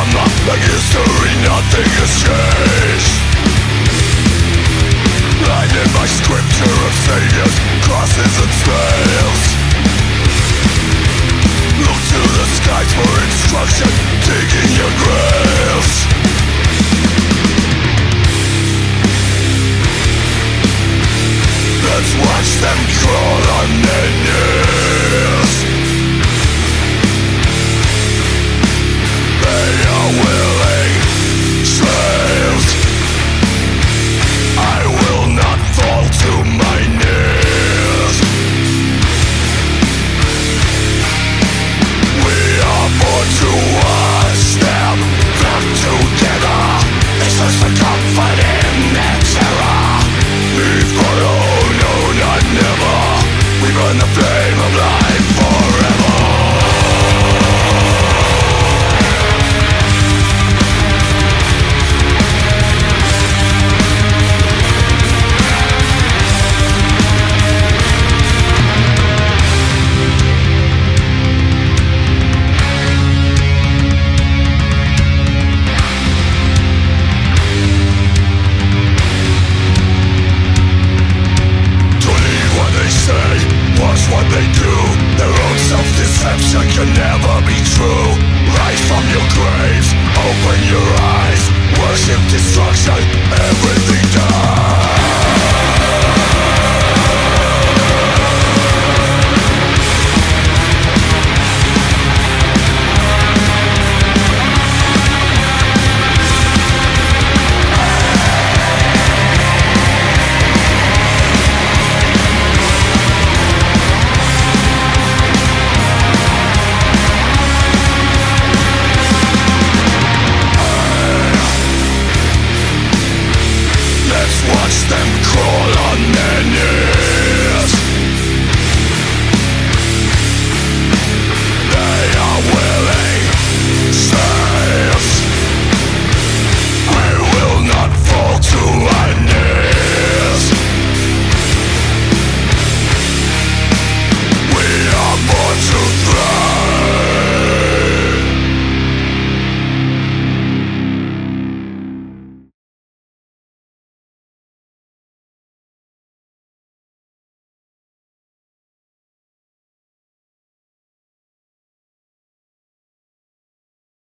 I'm From the history nothing is changed. burn the flame of life. what they do. Their own self-deception can never be true. Rise from your grave, open your eyes Worship destruction, everything dies.